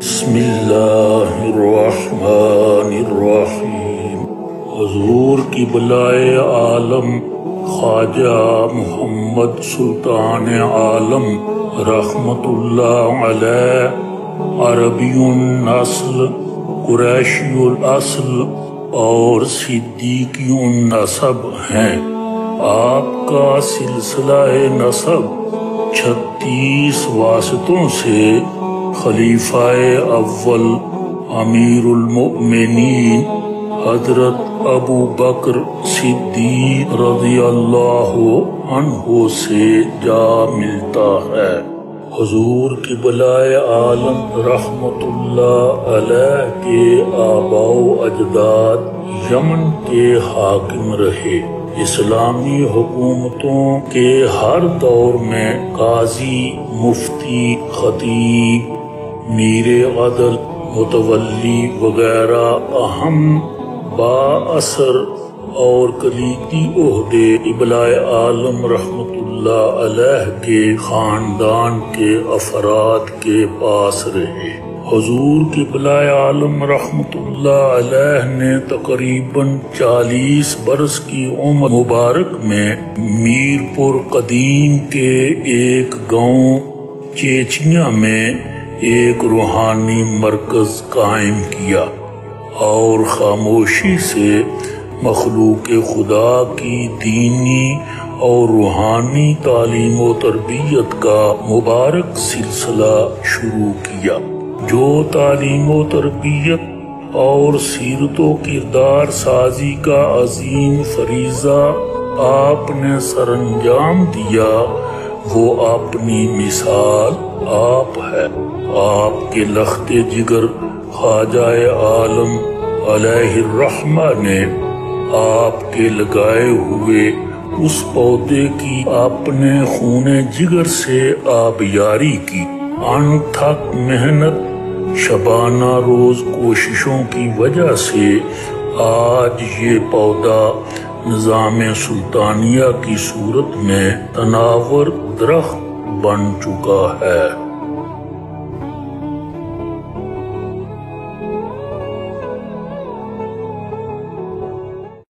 بسم اللہ الرحمن الرحیم۔ حضور کی بلائے عالم، خواجہ محمد سلطان عالم، رحمت اللہ علیہ۔ عربی النسل، قریشی الاصل اور صدیقی النسب ہیں۔ آپ کا سلسلہ نسب چھتیس واسطوں سے خلیفہ اول امیر المؤمنین حضرت ابو بکر صدیق رضی اللہ عنہ سے جا ملتا ہے۔ حضور کی بلائے عالم رحمت اللہ علیہ کے آباء و اجداد یمن کے حاکم رہے۔ اسلامی حکومتوں کے ہر دور میں قاضی، مفتی، خطیب میر عدل، متولی وغیرہ اہم با اثر اور کلیدی عہدے ابلائے عالم رحمت اللہ علیہ کے خاندان کے افراد کے پاس رہے۔ حضور کی بلائے عالم رحمت اللہ علیہ نے تقریباً چالیس برس کی عمر مبارک میں میر پور قدیم کے ایک گاؤں چیچیاں میں ایک روحانی مرکز قائم کیا اور خاموشی سے مخلوق خدا کی دینی اور روحانی تعلیم و تربیت کا مبارک سلسلہ شروع کیا، جو تعلیم و تربیت اور سیرت و کردار سازی کا عظیم فریضہ آپ نے سر انجام دیا وہ اپنی مثال آپ ہے۔ آپ کے لخت جگر خواجہ عالم علیہ الرحمہ نے آپ کے لگائے ہوئے اس پودے کی اپنے خون جگر سے آبیاری کی۔ ان تھک محنت، شبانہ روز کوششوں کی وجہ سے آج یہ پودا نظام سلطانیہ کی صورت میں تناور درخت بن چکا ہے۔